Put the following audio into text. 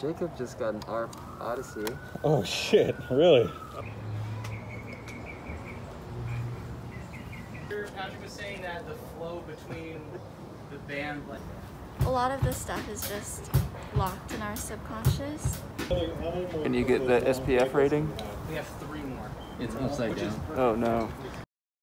Jacob just got an ARP Odyssey. Oh shit, really? Patrick was saying that the flow between the band, like, A lot of this stuff is just locked in our subconscious. Can you get the SPF rating? we have three more. It's upside down. Oh no.